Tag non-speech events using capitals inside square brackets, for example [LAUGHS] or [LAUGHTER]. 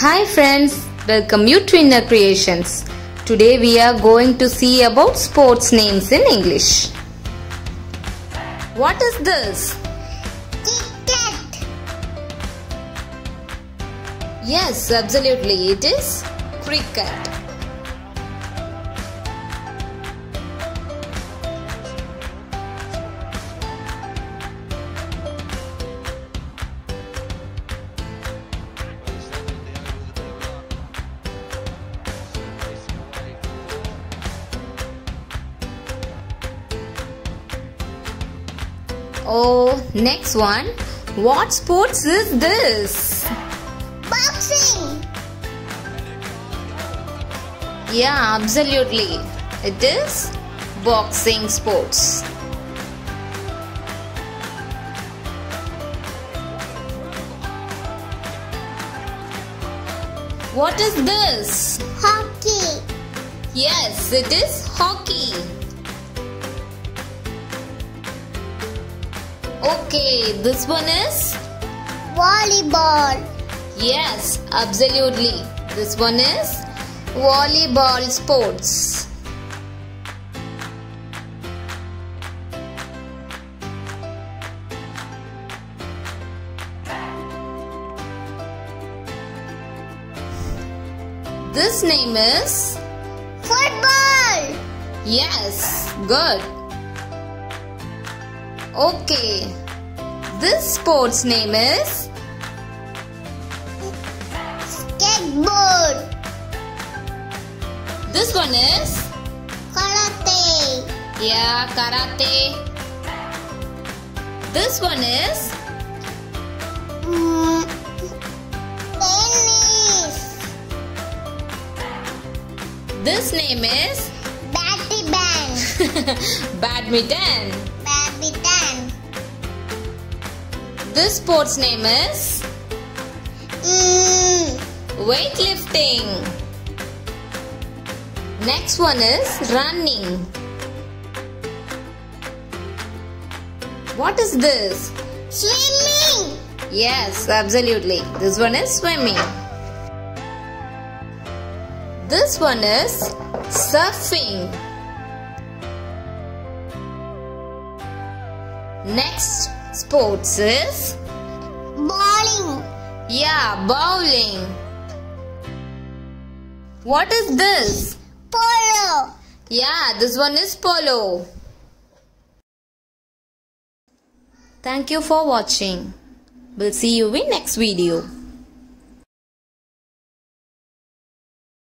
Hi friends, welcome you to Twiner Creations. Today we are going to see about sports names in English. What is this? Cricket. Yes, absolutely, it is cricket. Oh, next one. What sports is this? Boxing. Yeah, absolutely. It is boxing sports. What is this? Hockey. Yes, it is hockey. Okay, this one is? Volleyball. Yes, absolutely. This one is volleyball sports. This name is? Football. Yes, good. Okay. This sports name is? Skateboard. This one is? Karate. Yeah, karate. This one is? Mm, tennis. This name is? Band. [LAUGHS] Badminton. Badminton. This sports name is? Mm, Weightlifting. Next one is running. What is this? swimming. Yes, absolutely. This one is swimming. This one is surfing. Next sports is Bowling. yeah, bowling. What is this? Polo. Yeah, this one is polo. Thank you for watching. We'll see you in next video.